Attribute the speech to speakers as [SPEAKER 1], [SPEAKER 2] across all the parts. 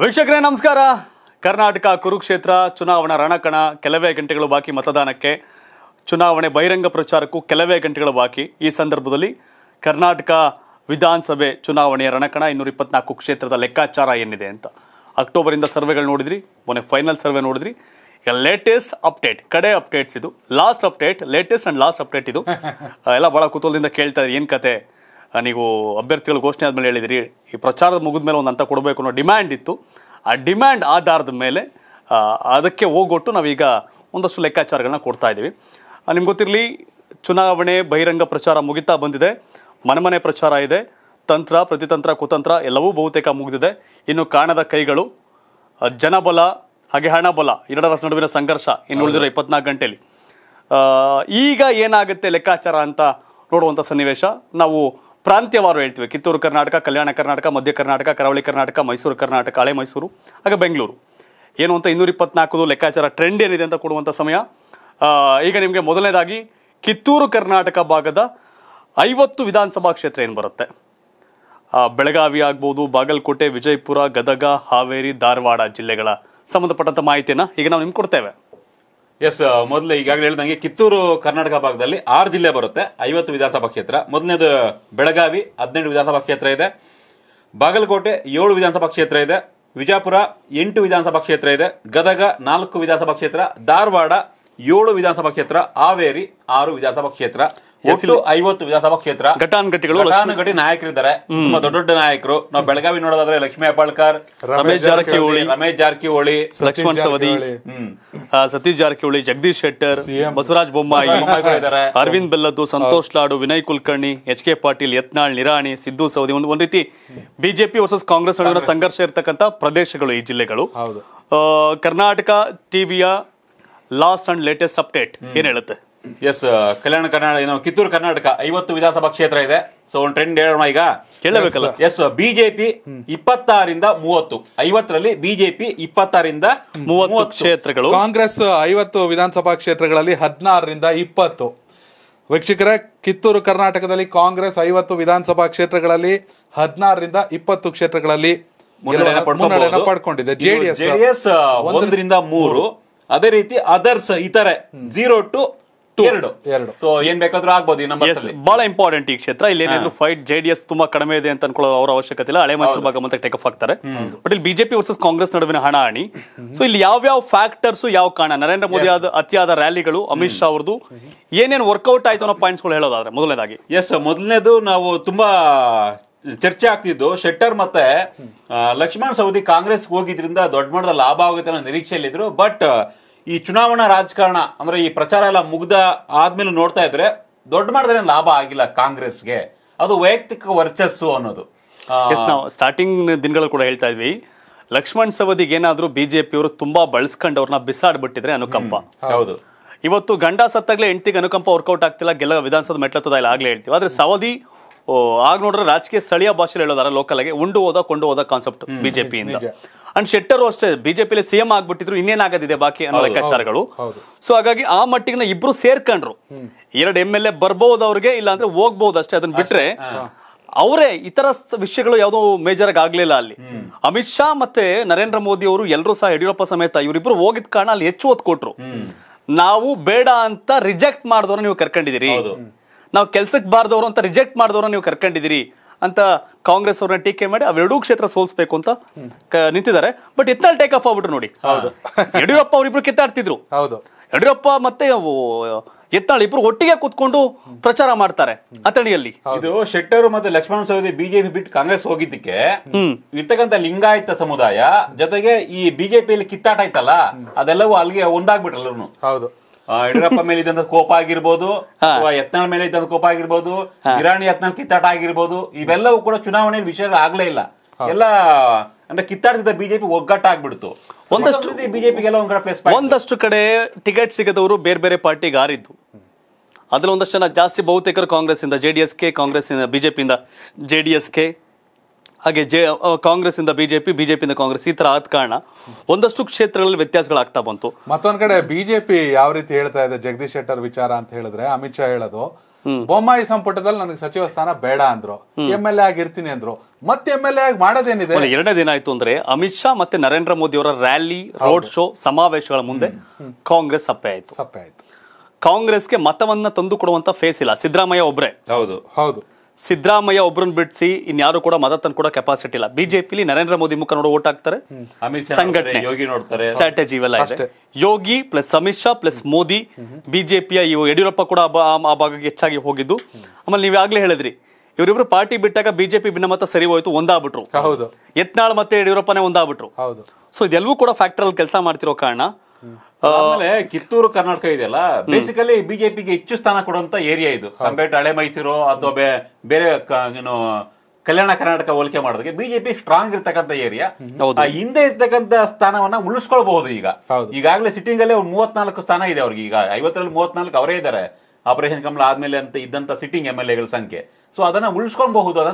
[SPEAKER 1] ವೀಕ್ಷಕರೇ, ನಮಸ್ಕಾರ. ಕರ್ನಾಟಕ ಕುರುಕ್ಷೇತ್ರ, ಚುನಾವಣಾ ರಣಕಣ, ಕೆಲವೇ ಗಂಟೆಗಳು ಬಾಕಿ ಮತದಾನಕ್ಕೆ. ಚುನಾವಣೆ ಬಹಿರಂಗ ಪ್ರಚಾರಕ್ಕೂ ಕೆಲವೇ ಗಂಟೆಗಳು ಬಾಕಿ. ಈ ಸಂದರ್ಭದಲ್ಲಿ ಕರ್ನಾಟಕ ವಿಧಾನಸಭೆ ಚುನಾವಣೆಯ ರಣಕಣ ಇನ್ನೂರ ಇಪ್ಪತ್ನಾಲ್ಕು ಕ್ಷೇತ್ರದ ಲೆಕ್ಕಾಚಾರ ಏನಿದೆ ಅಂತ. ಅಕ್ಟೋಬರಿಂದ ಸರ್ವೆಗಳು ನೋಡಿದ್ರಿ, ಮೊನ್ನೆ ಫೈನಲ್ ಸರ್ವೆ ನೋಡಿದ್ರಿ. ಈಗ ಲೇಟೆಸ್ಟ್ ಅಪ್ಡೇಟ್ ಕಡೆ ಅಪ್ಡೇಟ್ಸ್ ಇದು. Last update latest and last update ಇದು. ಎಲ್ಲ ಭಾಳ ಕುತೂಹಲದಿಂದ ಕೇಳ್ತಾ ಏನು ಕತೆ? ನೀವು ಅಭ್ಯರ್ಥಿಗಳು ಘೋಷಣೆ ಆದಮೇಲೆ ಹೇಳಿದಿರಿ ಈ ಪ್ರಚಾರದ ಮುಗಿದ ಮೇಲೆ ಒಂದು ಹಂತ ಕೊಡಬೇಕು ಅನ್ನೋ ಡಿಮ್ಯಾಂಡ್ ಇತ್ತು. ಆ ಡಿಮ್ಯಾಂಡ್ ಆಧಾರದ ಮೇಲೆ ಅದಕ್ಕೆ ಹೋಗೊಟ್ಟು ನಾವೀಗ ಒಂದಷ್ಟು ಲೆಕ್ಕಾಚಾರಗಳನ್ನ ಕೊಡ್ತಾ ಇದ್ದೀವಿ. ನಿಮ್ಗೆ ಗೊತ್ತಿರಲಿ ಚುನಾವಣೆ ಬಹಿರಂಗ ಪ್ರಚಾರ ಮುಗಿತಾ ಬಂದಿದೆ. ಮನೆ ಮನೆ ಪ್ರಚಾರ ಇದೆ. ತಂತ್ರ ಪ್ರತಿತಂತ್ರ ಕುತಂತ್ರ ಎಲ್ಲವೂ ಬಹುತೇಕ ಮುಗಿದಿದೆ. ಇನ್ನು ಕಾಣದ ಕೈಗಳು ಜನಬಲ ಹಾಗೆ ಹಣಬಲ ಎರಡರ ನಡುವಿನ ಸಂಘರ್ಷ ಇನ್ನು ಉಳಿದಿರೋ ಇಪ್ಪತ್ನಾಲ್ಕು ಗಂಟೆಯಲ್ಲಿ ಈಗ ಏನಾಗುತ್ತೆ ಲೆಕ್ಕಾಚಾರ ಅಂತ ನೋಡುವಂಥ ಸನ್ನಿವೇಶ ನಾವು ಪ್ರಾಂತ್ಯವಾರು ಹೇಳ್ತೀವಿ. ಕಿತ್ತೂರು ಕರ್ನಾಟಕ, ಕಲ್ಯಾಣ ಕರ್ನಾಟಕ, ಮಧ್ಯ ಕರ್ನಾಟಕ, ಕರಾವಳಿ ಕರ್ನಾಟಕ, ಮೈಸೂರು ಕರ್ನಾಟಕ, ಹಳೆ ಮೈಸೂರು, ಹಾಗೆ ಬೆಂಗಳೂರು. ಏನು ಅಂತ ಇನ್ನೂರ ಇಪ್ಪತ್ನಾಲ್ಕು ಲೆಕ್ಕಾಚಾರ ಟ್ರೆಂಡ್ ಏನಿದೆ ಅಂತ ಕೊಡುವಂಥ ಸಮಯ. ಈಗ ನಿಮಗೆ ಮೊದಲನೇದಾಗಿ ಕಿತ್ತೂರು ಕರ್ನಾಟಕ ಭಾಗದ ಐವತ್ತು ವಿಧಾನಸಭಾ ಕ್ಷೇತ್ರ ಏನು ಬರುತ್ತೆ? ಬೆಳಗಾವಿ ಆಗ್ಬೋದು, ಬಾಗಲಕೋಟೆ, ವಿಜಯಪುರ, ಗದಗ, ಹಾವೇರಿ, ಧಾರವಾಡ ಜಿಲ್ಲೆಗಳ ಸಂಬಂಧಪಟ್ಟಂಥ ಮಾಹಿತಿಯನ್ನು ಈಗ ನಾವು ನಿಮ್ಗೆ ಕೊಡ್ತೇವೆ.
[SPEAKER 2] ಎಸ್ ಮೊದಲು ಈಗಾಗಲೇ ಹೇಳಿದಂಗೆ ಕಿತ್ತೂರು ಕರ್ನಾಟಕ ಭಾಗದಲ್ಲಿ ಆರು ಜಿಲ್ಲೆ ಬರುತ್ತೆ. ಐವತ್ತು ವಿಧಾನಸಭಾ ಕ್ಷೇತ್ರ. ಮೊದಲನೇದು ಬೆಳಗಾವಿ, ಹದಿನೆಂಟು ವಿಧಾನಸಭಾ ಕ್ಷೇತ್ರ ಇದೆ. ಬಾಗಲಕೋಟೆ, ಏಳು ವಿಧಾನಸಭಾ ಕ್ಷೇತ್ರ ಇದೆ. ವಿಜಾಪುರ, ಎಂಟು ವಿಧಾನಸಭಾ ಕ್ಷೇತ್ರ ಇದೆ. ಗದಗ, ನಾಲ್ಕು ವಿಧಾನಸಭಾ ಕ್ಷೇತ್ರ. ಧಾರವಾಡ, ಏಳು ವಿಧಾನಸಭಾ ಕ್ಷೇತ್ರ. ಹಾವೇರಿ, ಆರು ವಿಧಾನಸಭಾ ಕ್ಷೇತ್ರ. ಒಟ್ಟು ಐವತ್ತು ವಿಧಾನಸಭಾ ಕ್ಷೇತ್ರ.
[SPEAKER 1] ಘಟಾನುಘಟಿಗಳು
[SPEAKER 2] ಘಟಾನುಘಟಿ ನಾಯಕರಿದ್ದಾರೆ. ತುಂಬಾ ದೊಡ್ಡ ದೊಡ್ಡ ನಾಯಕರು. ನಾವು ಬೆಳಗಾವಿ ನೋಡೋದಾದ್ರೆ ಲಕ್ಷ್ಮೀ ಹೆಬ್ಬಾಳ್ಕರ್
[SPEAKER 1] ರಮೇಶ್ ಜಾರಕಿಹೊಳಿ
[SPEAKER 2] ರಮೇಶ್ ಜಾರಕಿಹೊಳಿ
[SPEAKER 1] ಲಕ್ಷ್ಮಣ್ ಸವದಿ ಸತೀಶ್ ಜಾರಕಿಹೊಳಿ ಜಗದೀಶ್ ಶೆಟ್ಟರ್ ಬಸವರಾಜ್ ಬೊಮ್ಮಾಯಿ ಅರವಿಂದ್ ಬೆಲ್ಲದ್ದು ಸಂತೋಷ್ ಲಾಡು ವಿನಯ್ ಕುಲಕರ್ಣಿ ಎಚ್ ಕೆ ಪಾಟೀಲ್ ಯತ್ನಾಳ್ ನಿರಾಣಿ ಸಿದ್ದು ಸವದಿ ಒಂದು ಒಂದ್ ರೀತಿ ಬಿಜೆಪಿ ವರ್ಸಸ್ ಕಾಂಗ್ರೆಸ್ ನಡುವಿನ ಸಂಘರ್ಷ ಇರತಕ್ಕಂತ ಪ್ರದೇಶಗಳು ಈ ಜಿಲ್ಲೆಗಳು. ಕರ್ನಾಟಕ ಟಿವಿಯ ಲಾಸ್ಟ್ ಅಂಡ್ ಲೇಟೆಸ್ಟ್ ಅಪ್ಡೇಟ್ ಏನ್ ಹೇಳುತ್ತೆ?
[SPEAKER 2] ಎಸ್ ಕಲ್ಯಾಣ ಕರ್ನಾಟಕ ಏನೋ ಕಿತ್ತೂರು ಕರ್ನಾಟಕ ಐವತ್ತು ವಿಧಾನಸಭಾ ಕ್ಷೇತ್ರ ಇದೆ. ಸೊ ಒಂದು ಟ್ರೆಂಡ್ ಹೇಳೋಣ ಈಗ.
[SPEAKER 1] ಕೇಳಬೇಕಲ್ಲ?
[SPEAKER 2] ಎಸ್ ಬಿಜೆಪಿ ಇಪ್ಪತ್ತಾರಿಂದ ಮೂವತ್ತು. ಐವತ್ತರಲ್ಲಿ ಬಿಜೆಪಿ ಇಪ್ಪತ್ತಾರಿಂದ
[SPEAKER 1] ಮೂವತ್ತು ಕ್ಷೇತ್ರಗಳು.
[SPEAKER 3] ಕಾಂಗ್ರೆಸ್ ಐವತ್ತು ವಿಧಾನಸಭಾ ಕ್ಷೇತ್ರಗಳಲ್ಲಿ ಹದಿನಾರರಿಂದ ಇಪ್ಪತ್ತು. ವೀಕ್ಷಕರೇ ಕಿತ್ತೂರು ಕರ್ನಾಟಕದಲ್ಲಿ ಕಾಂಗ್ರೆಸ್ ಐವತ್ತು ವಿಧಾನಸಭಾ ಕ್ಷೇತ್ರಗಳಲ್ಲಿ ಹದಿನಾರರಿಂದ ಇಪ್ಪತ್ತು ಕ್ಷೇತ್ರಗಳಲ್ಲಿ ಪಡ್ಕೊಂಡಿದೆ. ಜೆಡಿಎಸ್
[SPEAKER 2] JDS, ಒಂದರಿಂದ ಮೂರು. ಅದೇ ರೀತಿ ಅದರ್ಸ್ ಇತರೆ ಜೀರೋ ಟು ಎರಡು.
[SPEAKER 3] ಎರಡು.
[SPEAKER 2] ಸೊ ಏನ್ ಬೇಕಾದ್ರೂ ಆಗ್ಬೋದು ಈ ನಂಬರ್
[SPEAKER 1] ಎಸ್ ಬಹಳ ಇಂಪಾರ್ಟೆಂಟ್ ಈ ಕ್ಷೇತ್ರ. ಇಲ್ಲಿ ಏನಾದ್ರು ಫೈಟ್ ಜೆಡಿಎಸ್ ತುಂಬಾ ಕಡಿಮೆ ಇದೆ ಅಂತ ಅನ್ಕೊಳ್ಳೋ ಅವರ ಅವಶ್ಯಕತೆ ಇಲ್ಲ. ಹಳೆ ಮೈಸೂರು ಭಾಗ ಮತ್ತೆ ಟೇಕ್ ಆಫ್ ಆಗ್ತಾರೆ. ಬಟ್ ಇಲ್ಲಿ ಬಿಜೆಪಿ ವರ್ಸಸ್ ಕಾಂಗ್ರೆಸ್ ನಡುವಿನ ಹಣಾಹಣಿ. ಸೊ ಇಲ್ಲಿ ಯಾವ ಯಾವ ಫ್ಯಾಕ್ಟರ್ಸ್ ಯಾವ ಕಾರಣ? ನರೇಂದ್ರ ಮೋದಿ ಆದ ಅತಿಯಾದ ರ್ಯಾಲಿಗಳು ಅಮಿತ್ ಶಾ ಅವ್ರದ್ದು ಏನೇನ್ ವರ್ಕೌಟ್ ಆಯ್ತು ಅನ್ನೋ ಪಾಯಿಂಟ್ಸ್ಗಳು ಹೇಳೋದಾದ್ರೆ ಮೊದಲನೇದಾಗಿ.
[SPEAKER 2] ಎಸ್ ಮೊದಲನೇದು ನಾವು ತುಂಬಾ ಚರ್ಚೆ ಆಗ್ತಿದ್ದು. ಶೆಟ್ಟರ್ ಮತ್ತೆ ಲಕ್ಷ್ಮಣ್ ಸವದಿ ಕಾಂಗ್ರೆಸ್ ಹೋಗಿದ್ರಿಂದ ದೊಡ್ಡ ಮಟ್ಟದ ಲಾಭ ಆಗುತ್ತೆ ಅನ್ನೋ ನಿರೀಕ್ಷೆಯಲ್ಲಿದ್ರು. ಬಟ್ ಈ ಚುನಾವಣಾ ರಾಜಕಾರಣ ಅಂದ್ರೆ ಈ ಪ್ರಚಾರ ಎಲ್ಲ ಮುಗ್ದ ಆದ್ಮೇಲೆ ನೋಡ್ತಾ ಇದ್ರೆ ದೊಡ್ಡ ಮಾಡಿದ್ರೆ ಲಾಭ ಆಗಿಲ್ಲ ಕಾಂಗ್ರೆಸ್ಗೆ. ಅದು ವೈಯಕ್ತಿಕ ವರ್ಚಸ್ಸು ಅನ್ನೋದು.
[SPEAKER 1] ನಾವು ಸ್ಟಾರ್ಟಿಂಗ್ ದಿನಗಳು ಕೂಡ ಹೇಳ್ತಾ ಇದ್ವಿ. ಲಕ್ಷ್ಮಣ್ ಸವದಿಗೆ ಏನಾದ್ರೂ ಬಿಜೆಪಿ ಅವರು ತುಂಬಾ ಬಳಸ್ಕೊಂಡು ಅವ್ರನ್ನ ಬಿಸಾಡ್ಬಿಟ್ಟಿದ್ರೆ ಅನುಕಂಪ.
[SPEAKER 2] ಹೌದು.
[SPEAKER 1] ಇವತ್ತು ಗಂಡ ಸತ್ತಾಗ್ಲೇ ಹೆಂಡತಿಗೆ ಅನುಕಂಪ ವರ್ಕೌಟ್ ಆಗ್ತಿಲ್ಲ ಗೆಲ್ಲ ವಿಧಾನಸೌಧ ಮೆಟ್ಲತ್ತದ ಇಲ್ಲ ಆಗ್ಲೇ ಹೇಳ್ತೀವಿ. ಆದ್ರೆ ಸವದಿ ಆಗ ನೋಡ್ರೆ ರಾಜಕೀಯ ಸ್ಥಳೀಯ ಭಾಷೆಯಲ್ಲಿ ಹೇಳೋದಾರ ಲೋಕಲ್ ಆಗಿ ಉಂಡು ಹೋದ ಕೊಂಡು ಹೋದ ಕಾನ್ಸೆಪ್ಟ್ ಬಿಜೆಪಿಯಿಂದ. ಅಂಡ್ ಶೆಟ್ಟರು ಅಷ್ಟೇ ಬಿಜೆಪಿಲಿ ಸಿಎಂ ಆಗ್ಬಿಟ್ಟಿದ್ರು ಇನ್ನೇನಾಗದಿದೆ ಬಾಕಿ ಅನ್ನೋ ಲೆಕ್ಕಾಚಾರಗಳು. ಸೊ ಹಾಗಾಗಿ ಆ ಮಟ್ಟಿಗೆ ಇಬ್ರು ಸೇರ್ಕೊಂಡ್ರು. ಎರಡು ಎಂ ಎಲ್ ಎ ಬರ್ಬಹುದು ಅವ್ರಿಗೆ ಇಲ್ಲ ಅಂದ್ರೆ ಹೋಗ್ಬಹುದು ಅಷ್ಟೇ ಅದನ್ನ ಬಿಟ್ರೆ. ಅವರೇ ಇತರ ವಿಷಯಗಳು ಯಾವ್ದೋ ಮೇಜರ್ ಆಗಿ ಆಗ್ಲಿಲ್ಲ ಅಲ್ಲಿ. ಅಮಿತ್ ಶಾ ಮತ್ತೆ ನರೇಂದ್ರ ಮೋದಿ ಅವರು ಎಲ್ಲರೂ ಸಹ ಯಡಿಯೂರಪ್ಪ ಸಮೇತ ಇವರಿಬ್ರು ಹೋಗಿದ್ ಕಾರಣ ಅಲ್ಲಿ ಹೆಚ್ಚು ಒತ್ತು ಕೊಟ್ರು. ನಾವು ಬೇಡ ಅಂತ ರಿಜೆಕ್ಟ್ ಮಾಡಿದವ್ರು ನೀವು ಕರ್ಕೊಂಡಿದ್ದೀರಿ. ನಾವು ಕೆಲ್ಸಕ್ಕೆ ಬಾರ್ದವ್ರು ಅಂತ ರಿಜೆಕ್ಟ್ ಮಾಡಿದವ್ರು ನೀವು ಕರ್ಕೊಂಡಿದ್ದೀರಿ. ಅಂತ ಕಾಂಗ್ರೆಸ್ ಅವ್ರನ್ನ ಟೀಕೆ ಮಾಡಿ ಅವೆರಡೂ ಕ್ಷೇತ್ರ ಸೋಲ್ಸ್ಬೇಕು ಅಂತ ನಿಂತಿದ್ದಾರೆ. ಬಟ್ ಎತ್ನಾಳ್ ಟೇಕ್ ಆಫ್ ಆಗ್ಬಿಟ್ರು ನೋಡಿ. ಯಡಿಯೂರಪ್ಪ ಅವರಿಬ್ರು ಕಿತ್ತಾಡ್ತಿದ್ರು.
[SPEAKER 3] ಹೌದು.
[SPEAKER 1] ಯಡಿಯೂರಪ್ಪ ಮತ್ತೆ ಎತ್ತಾಳ ಎತ್ತಾಳ್ ಇಬ್ರು ಒಟ್ಟಿಗೆ ಕೂತ್ಕೊಂಡು ಪ್ರಚಾರ ಮಾಡ್ತಾರೆ ಅಥಣಿಯಲ್ಲಿ.
[SPEAKER 2] ಇದು ಶೆಟ್ಟರು ಮತ್ತೆ ಲಕ್ಷ್ಮಣ ಸವದಿ ಬಿಜೆಪಿ ಬಿಟ್ಟು ಕಾಂಗ್ರೆಸ್ ಹೋಗಿದ್ದಕ್ಕೆ ಇರ್ತಕ್ಕಂತ ಲಿಂಗಾಯತ ಸಮುದಾಯ ಜೊತೆಗೆ ಈ ಬಿಜೆಪಿಯಲ್ಲಿ ಕಿತ್ತಾಟ ಆಯ್ತಲ್ಲ ಅದೆಲ್ಲವೂ ಅಲ್ಲಿಗೆ ಒಂದಾಗ್ಬಿಟ್ರಲ್ಲ
[SPEAKER 3] ಹೌದು.
[SPEAKER 2] ಯಡಿಯೂರಪ್ಪ ಮೇಲೆ ಇದ್ದಂತ ಕೋಪ ಆಗಿರ್ಬೋದು ಅಥವಾ ಯತ್ನಾಳ್ ಮೇಲೆ ಇದ್ದಂತ ಕೋಪ ಆಗಿರ್ಬೋದು ಇರಾಣಿ ಯತ್ನಾಳ್ ಕಿತ್ತಾಟ ಆಗಿರ್ಬೋದು ಇವೆಲ್ಲವೂ ಕೂಡ ಚುನಾವಣೆ ವಿಷಯ ಆಗ್ಲೇ ಇಲ್ಲ. ಎಲ್ಲ ಅಂದ್ರೆ ಕಿತ್ತಾಡ್ತಿದ್ದ ಬಿಜೆಪಿ ಒಗ್ಗಟ್ಟಾಗ್ಬಿಡ್ತು.
[SPEAKER 1] ಒಂದಷ್ಟು-
[SPEAKER 2] ಬಿಜೆಪಿಗೆಲ್ಲ ಒಂದ್ ಕಡೆ ಪ್ಲೇಸ್
[SPEAKER 1] ಒಂದಷ್ಟು ಕಡೆ ಟಿಕೆಟ್ ಸಿಗದವರು ಬೇರೆ ಬೇರೆ ಪಾರ್ಟಿಗೆ ಆರಿದ್ದು ಅದ್ರಲ್ಲಿ ಒಂದಷ್ಟು ಜನ ಜಾಸ್ತಿ ಬಹುತೇಕರು ಕಾಂಗ್ರೆಸ್ ಇಂದ ಜೆ ಡಿ ಎಸ್ಗೆ ಕಾಂಗ್ರೆಸ್ ಬಿಜೆಪಿಯಿಂದ ಜೆ ಡಿ ಎಸ್ಗೆ ಹಾಗೆ ಜೆ ಕಾಂಗ್ರೆಸ್ ಇಂದ ಬಿಜೆಪಿ ಬಿಜೆಪಿಯಿಂದ ಕಾಂಗ್ರೆಸ್ ಈ ತರ ಆದ ಕಾರಣ ಒಂದಷ್ಟು ಕ್ಷೇತ್ರಗಳಲ್ಲಿ ವ್ಯತ್ಯಾಸಗಳಾಗ್ತಾ ಬಂತು.
[SPEAKER 3] ಮತ್ತೊಂದ್ ಕಡೆ ಬಿಜೆಪಿ ಯಾವ ರೀತಿ ಹೇಳ್ತಾ ಇದೆ ಜಗದೀಶ್ ಶೆಟ್ಟರ್ ವಿಚಾರ ಅಂತ ಹೇಳಿದ್ರೆ ಅಮಿತ್ ಶಾ ಹೇಳೋದು ಬೊಮ್ಮಾಯಿ ಸಂಪುಟದಲ್ಲಿ ನನಗೆ ಸಚಿವ ಸ್ಥಾನ ಬೇಡ ಅಂದ್ರು ಎಂ ಎಲ್ ಎ ಆಗಿರ್ತೀನಿ ಅಂದ್ರು ಮತ್ತೆ ಎಂ ಎಲ್ ಎ ಆಗಿ ಮಾಡೋದೇನಿದೆ?
[SPEAKER 1] ಎರಡನೇ ದಿನ ಆಯ್ತು ಅಂದ್ರೆ ಅಮಿತ್ ಶಾ ಮತ್ತೆ ನರೇಂದ್ರ ಮೋದಿ ಅವರ ರ್ಯಾಲಿ ರೋಡ್ ಶೋ ಸಮಾವೇಶಗಳ ಮುಂದೆ ಕಾಂಗ್ರೆಸ್ ಸಪ್ಪೆ ಆಯ್ತು.
[SPEAKER 3] ಸಪ್ಪೆ ಆಯ್ತು.
[SPEAKER 1] ಕಾಂಗ್ರೆಸ್ಗೆ ಮತವನ್ನ ತಂದು ಕೊಡುವಂತ ಫೇಸ್ ಇಲ್ಲ. ಸಿದ್ದರಾಮಯ್ಯ ಒಬ್ರೆ.
[SPEAKER 2] ಹೌದು.
[SPEAKER 3] ಹೌದು.
[SPEAKER 1] ಸಿದ್ದರಾಮಯ್ಯ ಒಬ್ರನ್ನ ಬಿಡಿಸಿ ಇನ್ಯಾರು ಕೂಡ ಮತ ತಂದು ಕೂಡ ಕೆಪಾಸಿಟಿ ಇಲ್ಲ. ಬಿಜೆಪಿಲಿ ನರೇಂದ್ರ ಮೋದಿ ಮುಖ ನೋಡೋ ಓಟ್ ಹಾಕ್ತಾರೆ.
[SPEAKER 2] ಅಮಿತ್ ಶಾ
[SPEAKER 1] ಸಂಘಟನೆ.
[SPEAKER 2] ಯೋಗಿ ನೋಡ್ತಾರೆ.
[SPEAKER 1] ಸ್ಟ್ರಾಟಜಿ ಇವೆಲ್ಲ ಇದೆ. ಯೋಗಿ ಪ್ಲಸ್ ಅಮಿತ್ ಶಾ ಪ್ಲಸ್ ಮೋದಿ ಬಿಜೆಪಿಯ ಇವು ಯಡಿಯೂರಪ್ಪ ಕೂಡ ಆ ಭಾಗಕ್ಕೆ ಹೆಚ್ಚಾಗಿ ಹೋಗಿದ್ದು. ಆಮೇಲೆ ನೀವು ಆಗ್ಲೇ ಹೇಳಿದ್ರಿ ಇವರಿಬ್ರು ಪಾರ್ಟಿ ಬಿಟ್ಟಾಗ ಬಿಜೆಪಿ ಭಿನ್ನಮತ ಸರಿ ಹೋಯ್ತು ಒಂದಾಗ್ಬಿಟ್ರು.
[SPEAKER 3] ಹೌದು.
[SPEAKER 1] ಯತ್ನಾಳ್ ಮತ್ತೆ ಯಡಿಯೂರಪ್ಪನೇ ಒಂದಾಗ್ಬಿಟ್ರು.
[SPEAKER 3] ಹೌದು.
[SPEAKER 1] ಸೊ ಇದೆಲ್ಲವೂ ಕೂಡ ಫ್ಯಾಕ್ಟರ್ ಅಲ್ಲಿ ಕೆಲಸ ಮಾಡ್ತಿರೋ ಕಾರಣ
[SPEAKER 2] ಆಮೇಲೆ ಕಿತ್ತೂರು ಕರ್ನಾಟಕ ಇದೆಯಲ್ಲ? ಬೇಸಿಕಲಿ ಬಿಜೆಪಿಗೆ ಹೆಚ್ಚು ಸ್ಥಾನ ಕೊಡುವಂತ ಏರಿಯಾ ಇದು. ಕಂಪೇರ್ ಹಳೆ ಮೈಸೂರು ಅಥವಾ ಬೇರೆ ಏನು ಕಲ್ಯಾಣ ಕರ್ನಾಟಕ ಹೋಲಿಕೆ ಮಾಡೋದಕ್ಕೆ ಬಿಜೆಪಿ ಸ್ಟ್ರಾಂಗ್ ಇರ್ತಕ್ಕಂಥ ಏರಿಯಾ ಆ ಹಿಂದೆ ಇರ್ತಕ್ಕಂಥ ಸ್ಥಾನವನ್ನ ಉಳಿಸ್ಕೊಳ್ಬಹುದು ಈಗ. ಈಗಾಗಲೇ ಸಿಟ್ಟಿಂಗ್ ಅಲ್ಲಿ ಮೂವತ್ನಾಲ್ಕು ಸ್ಥಾನ ಇದೆ ಅವ್ರಿಗೆ ಈಗ. ಐವತ್ತರಲ್ಲಿ ಮೂವತ್ನಾಲ್ಕು ಅವರೇ ಇದ್ದಾರೆ. ಆಪರೇಷನ್ ಕಮಲ ಆದ್ಮೇಲೆ ಅಂತ ಇದ್ದಂತ ಸಿಟ್ಟಿಂಗ್ ಎಂ ಎಲ್ ಎಗಳ ಸಂಖ್ಯೆ. ಸೊ ಅದನ್ನ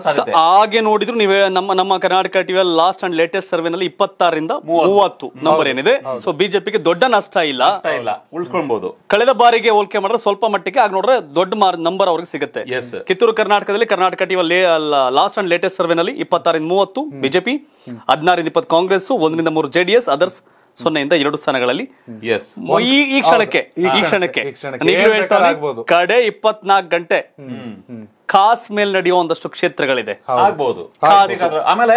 [SPEAKER 2] ಸಾಧ್ಯತೆ.
[SPEAKER 1] ಹಾಗೆ ನೋಡಿದ್ರು ನೀವೇ ನಮ್ಮ ನಮ್ಮ Karnataka TV last and latest ಸರ್ವೆನಲ್ಲಿ ಇಪ್ಪತ್ತಾರರಿಂದ ಮೂವತ್ತು. ನಂಬರ್ ಏನಿದೆ. ಸೊ ಬಿಜೆಪಿಗೆ ದೊಡ್ಡ ನಷ್ಟ ಇಲ್ಲ.
[SPEAKER 2] ಇಲ್ಲ. ಉಳಿಸ್ಕೊಳ್ಬಹುದು
[SPEAKER 1] ಕಳೆದ ಬಾರಿಗೆ ಹೋಲಿಕೆ ಮಾಡಿದ್ರೆ ಸ್ವಲ್ಪ ಮಟ್ಟಿಗೆ ಆಗ ನೋಡ್ರೆ ದೊಡ್ಡ ನಂಬರ್ ಅವ್ರಿಗೆ ಸಿಗುತ್ತೆ. ಕಿತ್ತೂರು ಕರ್ನಾಟಕದಲ್ಲಿ Karnataka TV last and latest ಸರ್ವೆನಲ್ಲಿ ಇಪ್ಪತ್ತಾರಿಂದ ಮೂವತ್ತು ಬಿಜೆಪಿ ಹದಿನಾರಿಂದ ಇಪ್ಪತ್ತು ಕಾಂಗ್ರೆಸ್ ಒಂದರಿಂದ ಮೂರು ಜೆಡಿಎಸ್ ಅದರ್ಸ್ ಸೊನ್ನೆಯಿಂದ ಎರಡು ಸ್ಥಾನಗಳಲ್ಲಿ.
[SPEAKER 2] ಎಸ್
[SPEAKER 1] ಈ ಈ ಕ್ಷಣಕ್ಕೆ
[SPEAKER 3] ಈ ಕ್ಷಣಕ್ಕೆ.
[SPEAKER 1] ಕಡೆ ಇಪ್ಪತ್ನಾಲ್ಕು ಗಂಟೆ. ಕಾಸ್ ಮೇಲೆ ನಡೆಯೋ ಒಂದಷ್ಟು ಕ್ಷೇತ್ರಗಳಿದೆ.
[SPEAKER 2] ಆಗ್ಬಹುದು. ಆಮೇಲೆ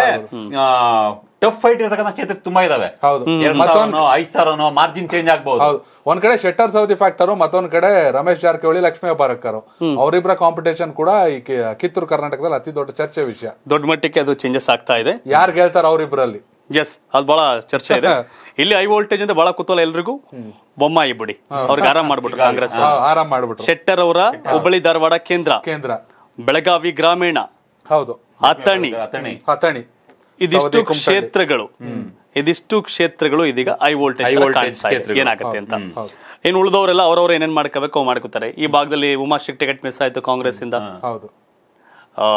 [SPEAKER 2] ಟಫ್ ಫೈಟ್ ಇರ್ತಕ್ಕಂಥ ಕ್ಷೇತ್ರ ತುಂಬಾ ಇದಾವೆ.
[SPEAKER 3] ಹೌದು.
[SPEAKER 2] ಐದ್ ಸಾವಿರನೋ ಮಾರ್ಜಿನ್ ಚೇಂಜ್ ಆಗ್ಬಹುದು
[SPEAKER 3] ಹೌದು. ಒಂದ್ ಕಡೆ ಶೆಟ್ಟರ್ ಸೌದಿ ಫ್ಯಾಕ್ಟರ್ ಮತ್ತೊಂದ್ ಕಡೆ ರಮೇಶ್ ಜಾರಕಿಹೊಳಿ ಲಕ್ಷ್ಮೀ ಬಾರಕರು ಅವರಿಬ್ಬರ ಕಾಂಪಿಟೇಷನ್ ಕೂಡ ಈ ಕಿತ್ತೂರು ಕರ್ನಾಟಕದಲ್ಲಿ ಅತಿ ದೊಡ್ಡ ಚರ್ಚೆ ವಿಷಯ.
[SPEAKER 1] ದೊಡ್ಡ ಮಟ್ಟಕ್ಕೆ ಅದು ಚೇಂಜಸ್ ಆಗ್ತಾ ಇದೆ.
[SPEAKER 3] ಯಾರು ಗೆಲ್ತಾರ ಅವರಿಬ್ಬರಲ್ಲಿ
[SPEAKER 1] ಎಸ್ ಅದು ಬಹಳ ಚರ್ಚೆ ಇದೆ. ಇಲ್ಲಿ ಹೈ ವೋಲ್ಟೇಜ್ ಅಂದ್ರೆ ಬಹಳ ಕುತೂಹಲ ಎಲ್ರಿಗೂ. ಬೊಮ್ಮಾಯಿ ಬಿಡಿ. ಅವ್ರಿಗೆ ಆರಾಮ್ ಮಾಡ್ಬಿಟ್ರು ಕಾಂಗ್ರೆಸ್
[SPEAKER 3] ಆರಾಮ್ ಮಾಡ್ಬಿಟ್ರು.
[SPEAKER 1] ಶೆಟ್ಟರ್ ಅವರ ಹುಬ್ಬಳ್ಳಿ ಧಾರವಾಡ ಕೇಂದ್ರ.
[SPEAKER 3] ಕೇಂದ್ರ.
[SPEAKER 1] ಬೆಳಗಾವಿ ಗ್ರಾಮೀಣ.
[SPEAKER 3] ಹೌದು.
[SPEAKER 1] ಅಥಣಿ.
[SPEAKER 2] ಅಥಣಿ.
[SPEAKER 1] ಇದಿಷ್ಟು ಕ್ಷೇತ್ರಗಳು. ಇದಿಷ್ಟು ಕ್ಷೇತ್ರಗಳು ಇದೀಗ ಹೈ ವೋಲ್ಟೇಜ್. ಏನಾಗುತ್ತೆ ಅಂತ. ಇನ್ನು ಉಳಿದವರೆಲ್ಲ ಅವ್ರವ್ರು ಏನೇನ್ ಮಾಡ್ಕೋಬೇಕು ಮಾಡ್ಕೋತಾರೆ. ಈ ಭಾಗದಲ್ಲಿ ಉಮಾಶಿಕ್ ಟಿಕೆಟ್ ಮಿಸ್ ಆಯ್ತು ಕಾಂಗ್ರೆಸ್ ಇಂದ
[SPEAKER 3] ಹೌದು.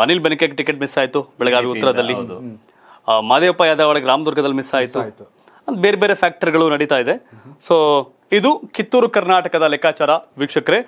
[SPEAKER 1] ಅನಿಲ್ ಬೆನಕೆ ಟಿಕೆಟ್ ಮಿಸ್ ಆಯ್ತು ಬೆಳಗಾವಿ ಉತ್ತರದಲ್ಲಿ. ಮಾದೇವಪ್ಪ ಯಾದವ್ ರಾಮದುರ್ಗದಲ್ಲಿ ಮಿಸ್ ಆಯಿತು. ಬೇರೆ ಬೇರೆ ಫ್ಯಾಕ್ಟರ್ಗಳು ನಡೀತಾ ಇದೆ. ಸೊ ಇದು ಕಿತ್ತೂರು ಕರ್ನಾಟಕದ ಲೆಕ್ಕಾಚಾರ ವೀಕ್ಷಕರೇ.